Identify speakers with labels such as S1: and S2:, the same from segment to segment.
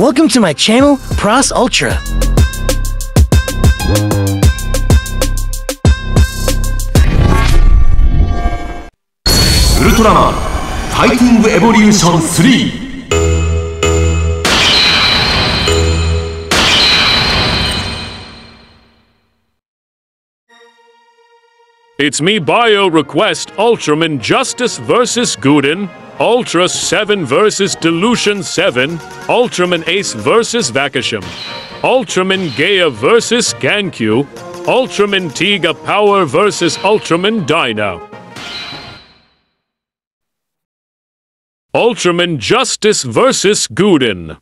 S1: Welcome to my channel, Pras Ultra.
S2: Ultraman Fighting Evolution 3
S3: It's me, Bio Request, Ultraman Justice vs. Gudon, Ultra 7 vs. Delusion 7, Ultraman Ace vs. Vakishim, Ultraman Gaia vs. Gan-Q, Ultraman Tiga Power vs. Ultraman Dyna. Ultraman Justice vs. Gudon.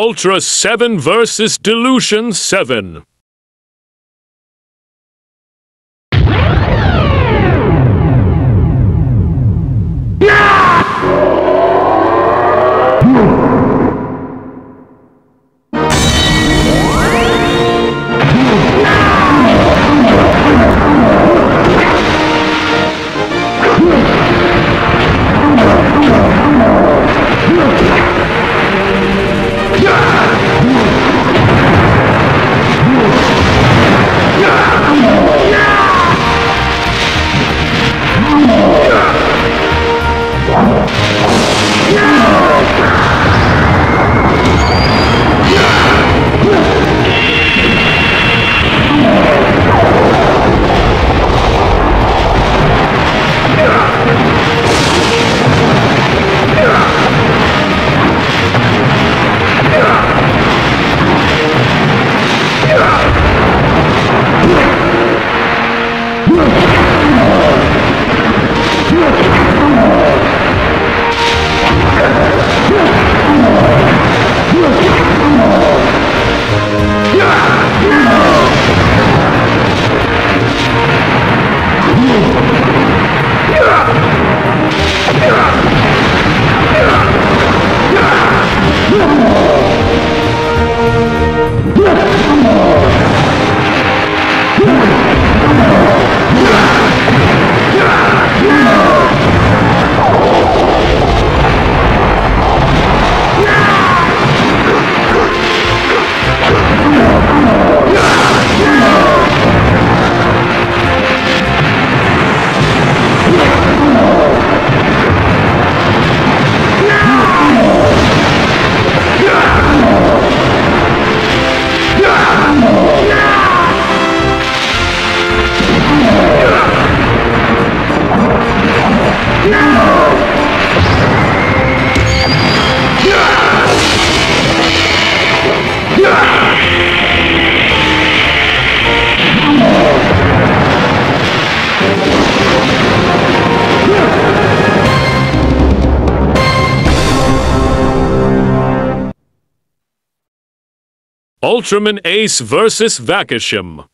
S3: Ultra 7 vs. Delusion 7. Ultraman Ace versus Vakishim.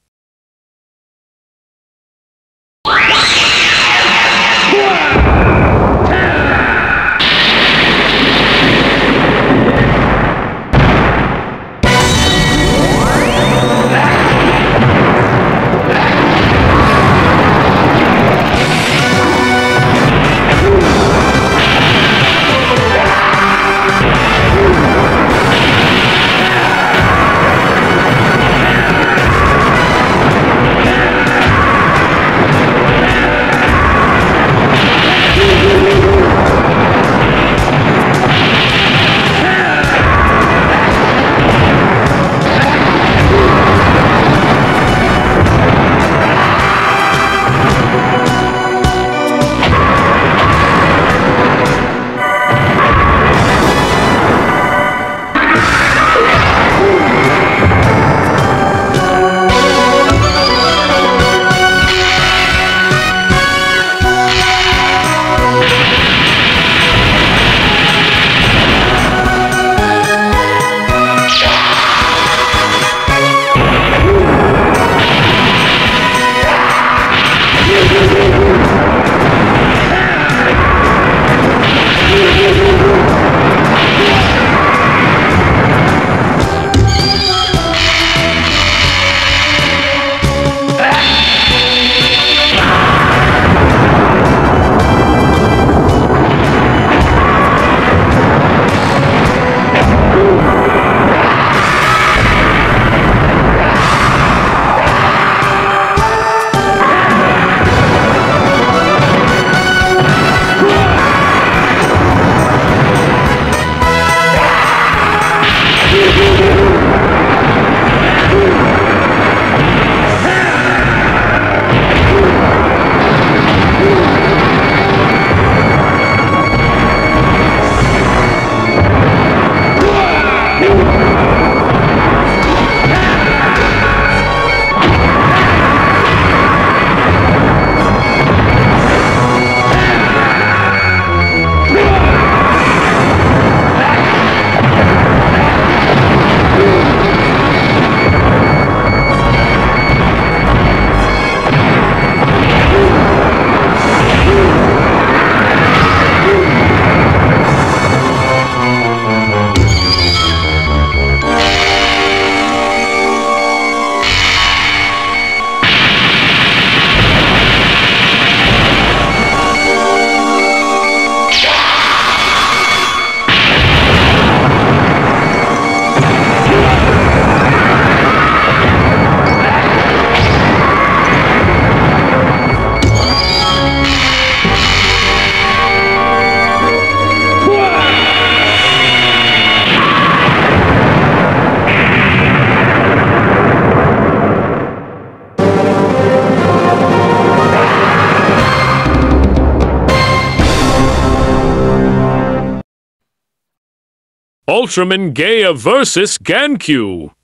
S3: Ultraman Gaia vs. Gan-Q.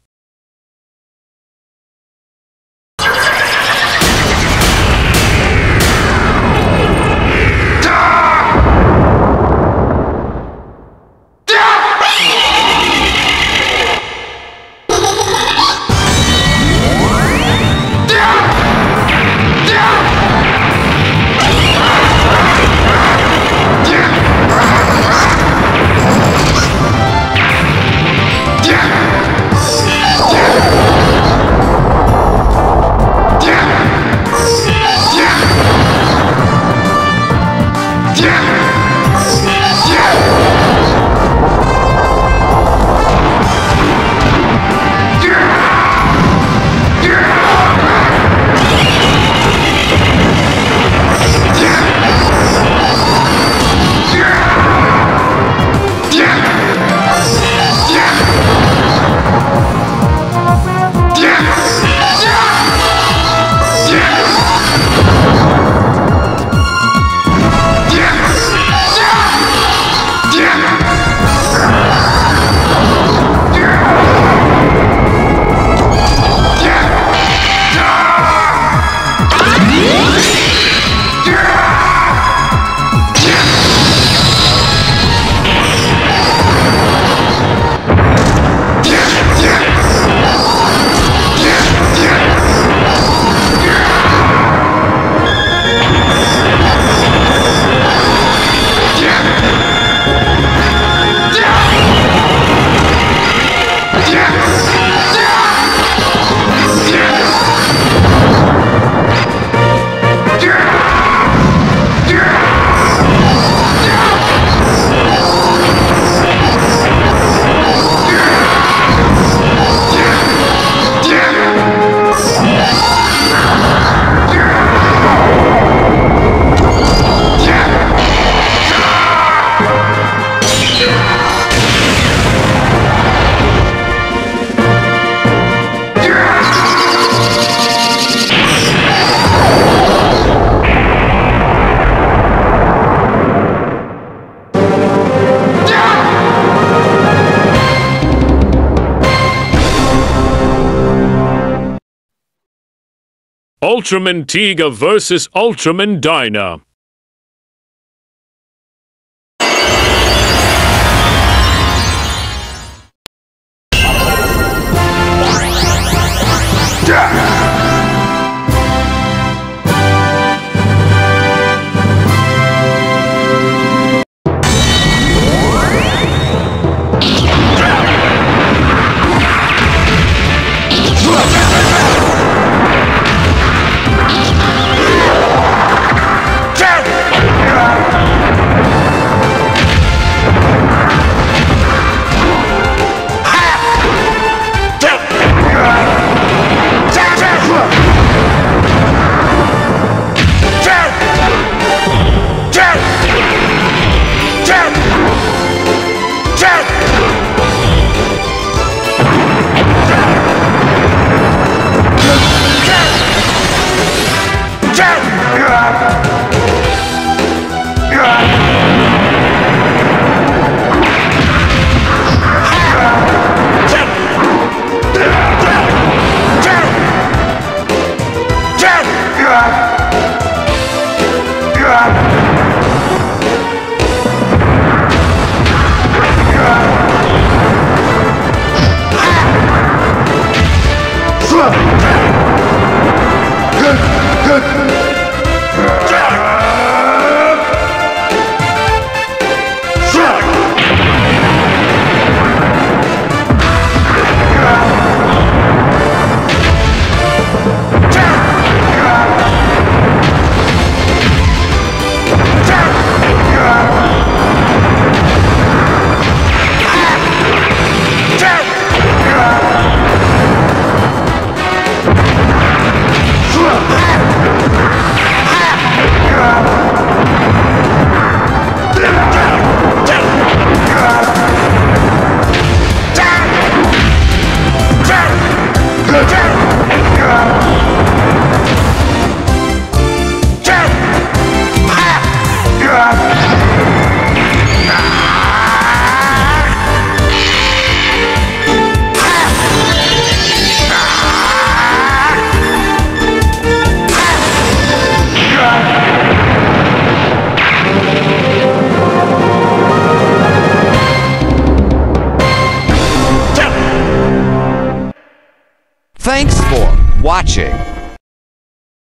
S3: Ultraman Tiga versus Ultraman Dyna.